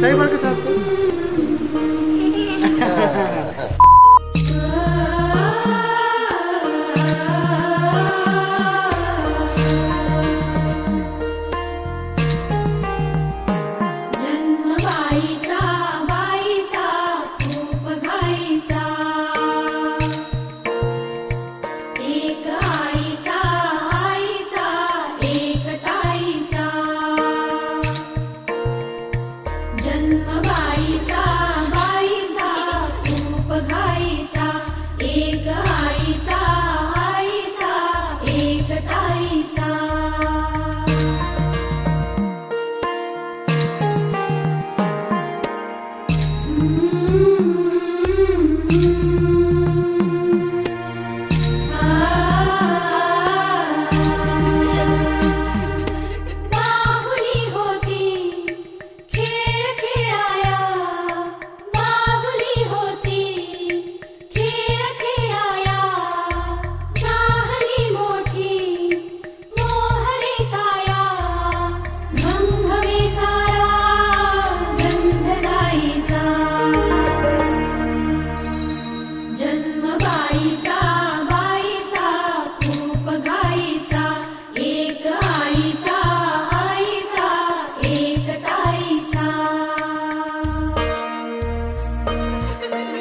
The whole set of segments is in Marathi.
Saya baru Mm-hmm.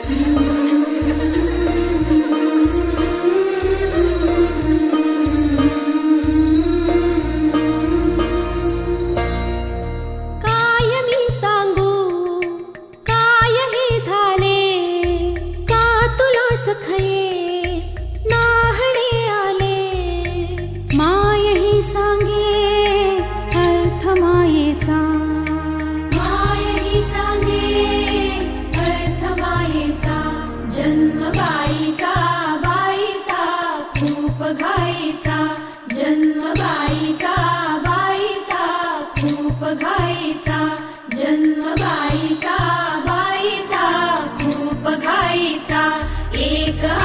काय मी सांगू काय कायही झाले का तुला सखडे आले मायही सांगे अर्थ मायेचा एक